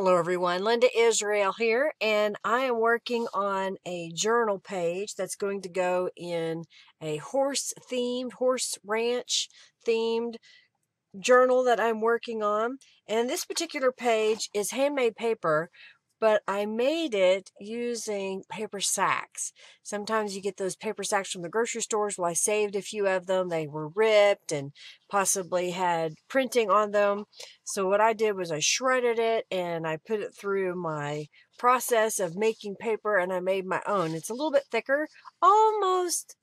Hello everyone, Linda Israel here, and I am working on a journal page that's going to go in a horse themed, horse ranch themed journal that I'm working on. And this particular page is handmade paper but I made it using paper sacks. Sometimes you get those paper sacks from the grocery stores. Well, I saved a few of them. They were ripped and possibly had printing on them. So what I did was I shredded it and I put it through my process of making paper and I made my own. It's a little bit thicker, almost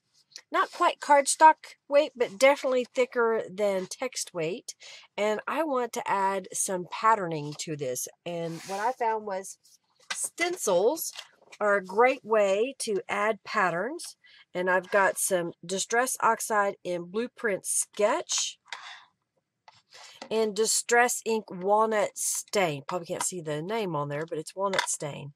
not quite cardstock weight, but definitely thicker than text weight. And I want to add some patterning to this. And what I found was stencils are a great way to add patterns. And I've got some Distress Oxide in Blueprint Sketch and Distress Ink Walnut Stain. Probably can't see the name on there, but it's Walnut Stain.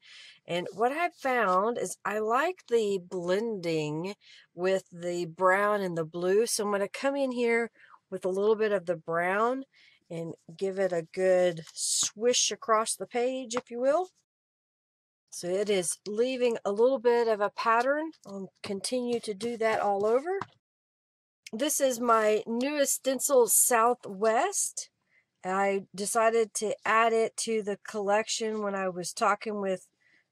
And what I've found is I like the blending with the brown and the blue. So I'm going to come in here with a little bit of the brown and give it a good swish across the page, if you will. So it is leaving a little bit of a pattern. I'll continue to do that all over. This is my newest stencil, Southwest. I decided to add it to the collection when I was talking with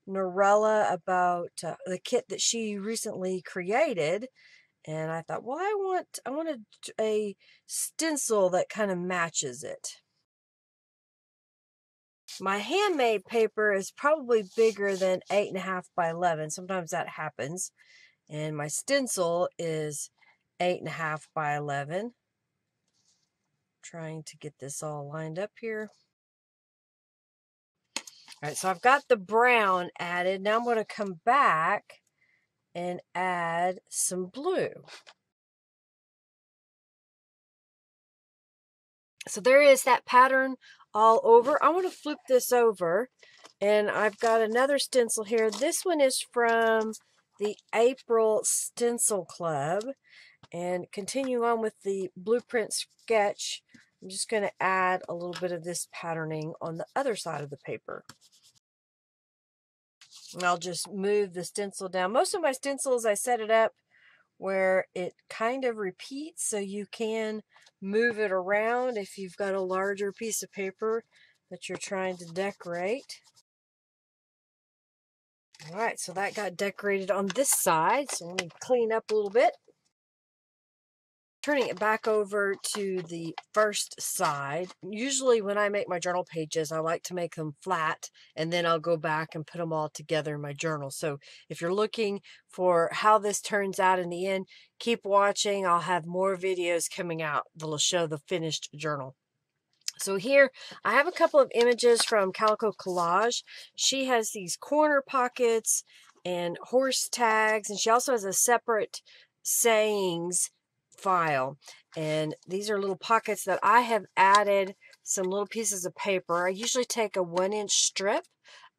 Norella about uh, the kit that she recently created and I thought, well, I want I want a, a stencil that kind of matches it. My handmade paper is probably bigger than eight and a half by eleven. Sometimes that happens, and my stencil is eight and a half by eleven. Trying to get this all lined up here. All right, so I've got the brown added. Now I'm going to come back and add some blue. So there is that pattern all over. I want to flip this over and I've got another stencil here. This one is from the April Stencil Club and continue on with the blueprint sketch. I'm just going to add a little bit of this patterning on the other side of the paper. And I'll just move the stencil down. Most of my stencils, I set it up where it kind of repeats so you can move it around if you've got a larger piece of paper that you're trying to decorate. All right, so that got decorated on this side. So let me clean up a little bit turning it back over to the first side. Usually when I make my journal pages, I like to make them flat and then I'll go back and put them all together in my journal. So if you're looking for how this turns out in the end, keep watching. I'll have more videos coming out that'll show the finished journal. So here I have a couple of images from Calico Collage. She has these corner pockets and horse tags and she also has a separate sayings file. And these are little pockets that I have added some little pieces of paper. I usually take a one inch strip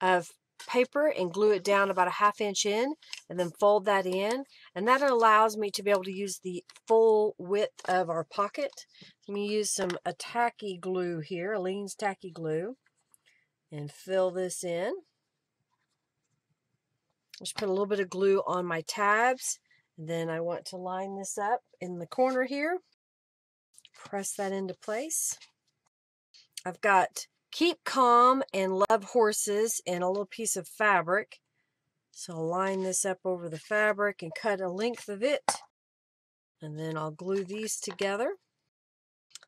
of paper and glue it down about a half inch in and then fold that in and that allows me to be able to use the full width of our pocket. Let me use some a tacky glue here, Aleene's tacky glue and fill this in. Just put a little bit of glue on my tabs then I want to line this up in the corner here. Press that into place. I've got Keep Calm and Love Horses in a little piece of fabric. So I'll line this up over the fabric and cut a length of it. And then I'll glue these together.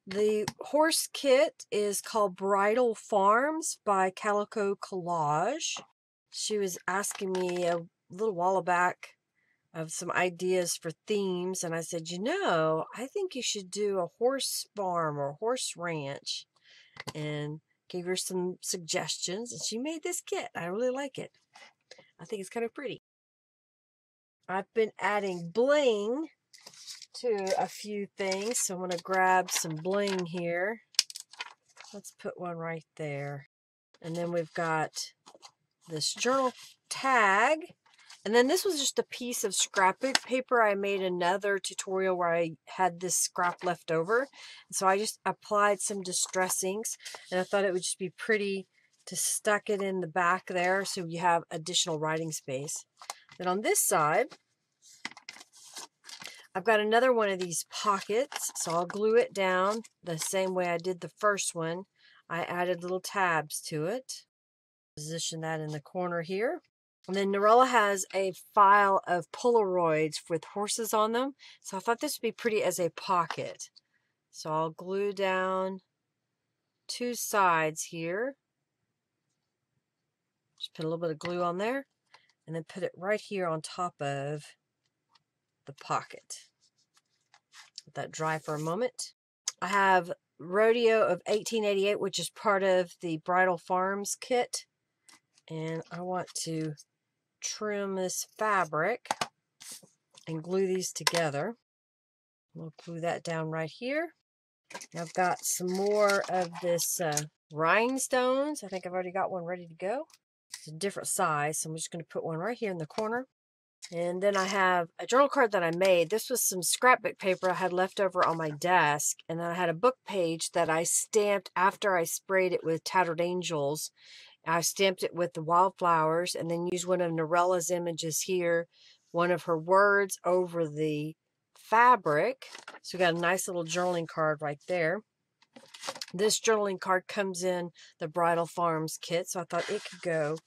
The horse kit is called Bridal Farms by Calico Collage. She was asking me a little while back of some ideas for themes. And I said, you know, I think you should do a horse farm or horse ranch. And gave her some suggestions. And she made this kit. I really like it. I think it's kind of pretty. I've been adding bling to a few things. So I'm going to grab some bling here. Let's put one right there. And then we've got this journal tag and then this was just a piece of scrapbook paper. I made another tutorial where I had this scrap left over. So I just applied some distress inks and I thought it would just be pretty to stuck it in the back there so you have additional writing space. Then on this side, I've got another one of these pockets, so I'll glue it down the same way I did the first one. I added little tabs to it. Position that in the corner here. And then Norella has a file of Polaroids with horses on them. So I thought this would be pretty as a pocket. So I'll glue down two sides here. Just put a little bit of glue on there. And then put it right here on top of the pocket. Let that dry for a moment. I have Rodeo of 1888, which is part of the Bridal Farms kit. And I want to trim this fabric and glue these together. We'll glue that down right here. I've got some more of this uh, rhinestones. I think I've already got one ready to go. It's a different size, so I'm just going to put one right here in the corner. And then I have a journal card that I made. This was some scrapbook paper I had left over on my desk. And then I had a book page that I stamped after I sprayed it with Tattered Angels. I stamped it with the wildflowers and then used one of Norella's images here, one of her words over the fabric. So we got a nice little journaling card right there. This journaling card comes in the Bridal Farms kit, so I thought it could go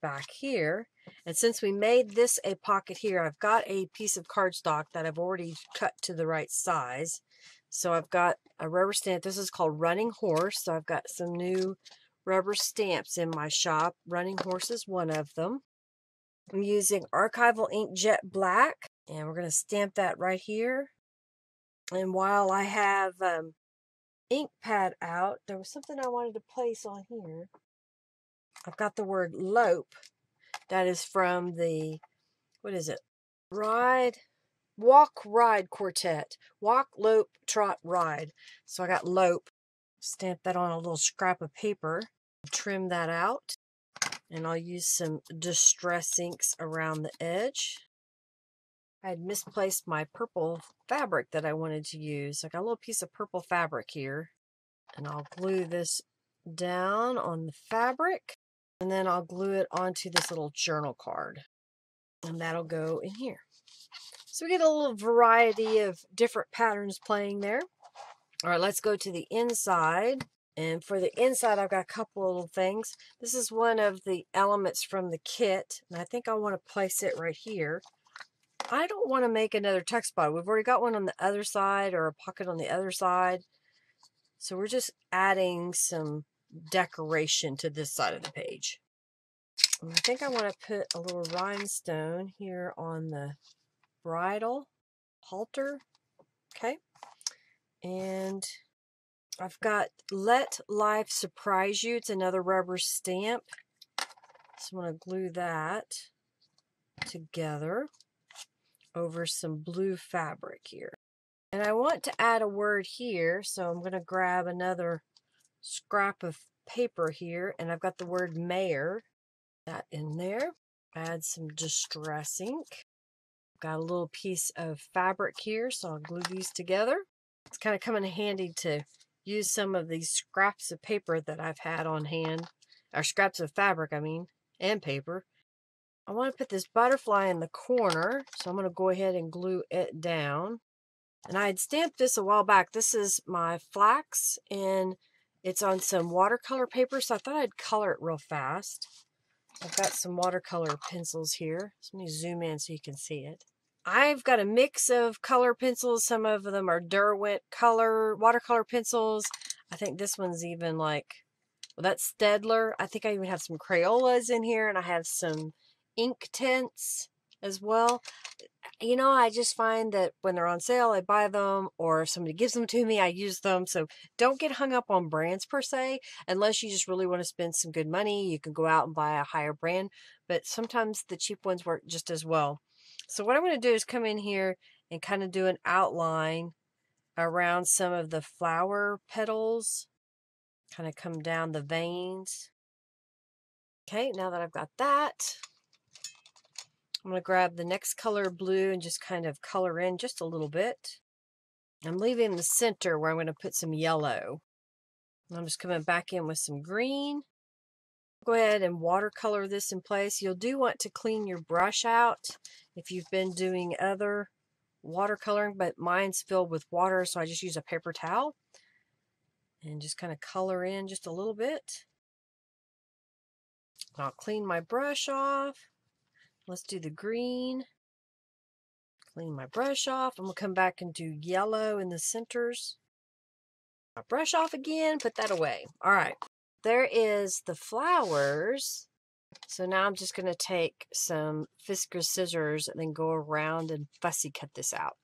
back here. And since we made this a pocket here, I've got a piece of cardstock that I've already cut to the right size. So I've got a rubber stamp. This is called Running Horse. So I've got some new rubber stamps in my shop. Running Horse is one of them. I'm using Archival Ink Jet Black. And we're going to stamp that right here. And while I have um, ink pad out, there was something I wanted to place on here. I've got the word lope that is from the, what is it? Ride, Walk, Ride Quartet. Walk, Lope, Trot, Ride. So I got Lope. Stamp that on a little scrap of paper. Trim that out. And I'll use some Distress inks around the edge. I had misplaced my purple fabric that I wanted to use. I got a little piece of purple fabric here. And I'll glue this down on the fabric. And then I'll glue it onto this little journal card. And that'll go in here. So we get a little variety of different patterns playing there. All right, let's go to the inside. And for the inside, I've got a couple little things. This is one of the elements from the kit. And I think I want to place it right here. I don't want to make another text body. We've already got one on the other side or a pocket on the other side. So we're just adding some decoration to this side of the page. And I think I want to put a little rhinestone here on the bridle halter. Okay. And I've got Let Life Surprise You. It's another rubber stamp. So I'm going to glue that together over some blue fabric here. And I want to add a word here, so I'm going to grab another scrap of paper here, and I've got the word mare, that in there. Add some distress ink. Got a little piece of fabric here, so I'll glue these together. It's kind of coming handy to use some of these scraps of paper that I've had on hand, or scraps of fabric, I mean, and paper. I want to put this butterfly in the corner, so I'm going to go ahead and glue it down. And I had stamped this a while back. This is my flax, and it's on some watercolor paper, so I thought I'd color it real fast. I've got some watercolor pencils here. Let me zoom in so you can see it. I've got a mix of color pencils. Some of them are Derwent color, watercolor pencils. I think this one's even like, well, that's Staedtler. I think I even have some Crayolas in here, and I have some Inktense as well you know, I just find that when they're on sale, I buy them, or somebody gives them to me, I use them. So don't get hung up on brands per se, unless you just really want to spend some good money. You can go out and buy a higher brand, but sometimes the cheap ones work just as well. So what I'm going to do is come in here and kind of do an outline around some of the flower petals, kind of come down the veins. Okay, now that I've got that, I'm going to grab the next color blue and just kind of color in just a little bit. I'm leaving the center where I'm going to put some yellow. I'm just coming back in with some green. Go ahead and watercolor this in place. You'll do want to clean your brush out if you've been doing other watercoloring, but mine's filled with water, so I just use a paper towel and just kind of color in just a little bit. I'll clean my brush off. Let's do the green. Clean my brush off. I'm going to come back and do yellow in the centers. My brush off again, put that away. All right, there is the flowers. So now I'm just going to take some Fiskars scissors and then go around and fussy cut this out.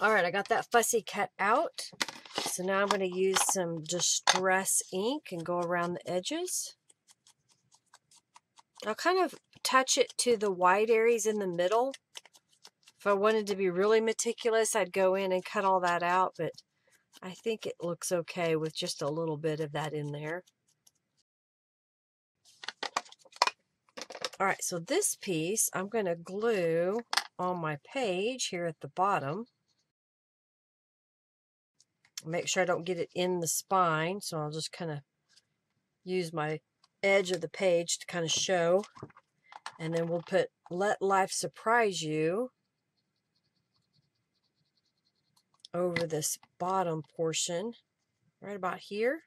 All right, I got that fussy cut out. So now I'm going to use some Distress ink and go around the edges. I'll kind of touch it to the white areas in the middle. If I wanted to be really meticulous, I'd go in and cut all that out, but I think it looks okay with just a little bit of that in there. All right, so this piece I'm going to glue on my page here at the bottom. Make sure I don't get it in the spine, so I'll just kind of use my edge of the page to kind of show. And then we'll put Let Life Surprise You over this bottom portion, right about here.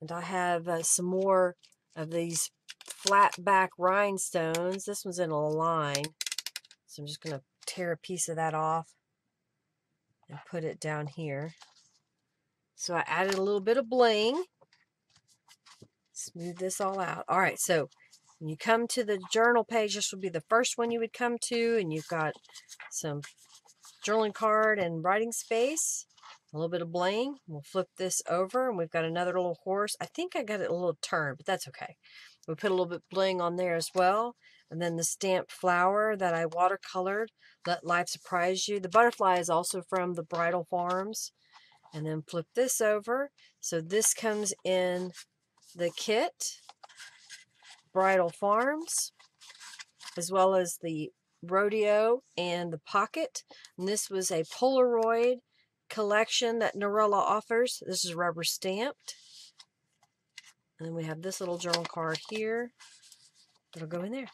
And I have uh, some more of these flat back rhinestones. This one's in a line. So I'm just going to tear a piece of that off and put it down here. So I added a little bit of bling. Smooth this all out. All right, so when you come to the journal page, this would be the first one you would come to, and you've got some journaling card and writing space, a little bit of bling. We'll flip this over, and we've got another little horse. I think I got it a little turned, but that's okay. We put a little bit bling on there as well. And then the stamped flower that I watercolored, Let Life Surprise You. The butterfly is also from the Bridal Farms. And then flip this over. So this comes in the kit, Bridal Farms, as well as the rodeo and the pocket. And this was a Polaroid collection that Norella offers. This is rubber stamped. And then we have this little journal card here that'll go in there.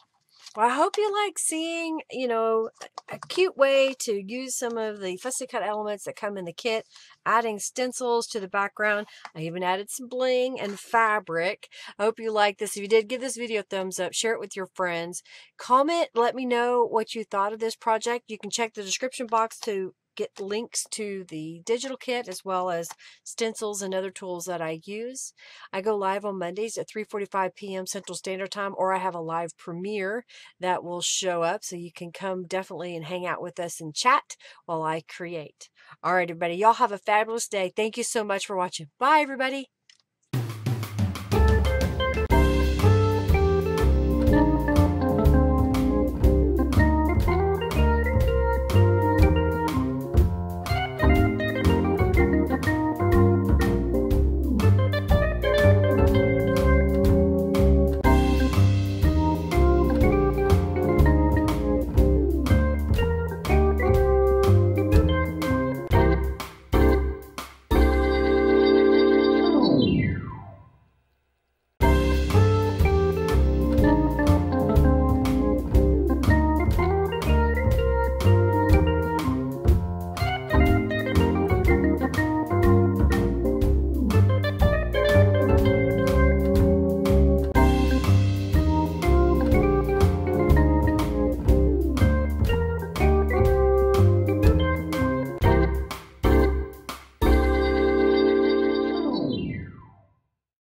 Well, I hope you like seeing, you know, a cute way to use some of the fussy cut elements that come in the kit, adding stencils to the background. I even added some bling and fabric. I hope you like this. If you did, give this video a thumbs up, share it with your friends. Comment, let me know what you thought of this project. You can check the description box to get links to the digital kit as well as stencils and other tools that I use. I go live on Mondays at 3.45 p.m. Central Standard Time or I have a live premiere that will show up so you can come definitely and hang out with us and chat while I create. All right, everybody. Y'all have a fabulous day. Thank you so much for watching. Bye, everybody.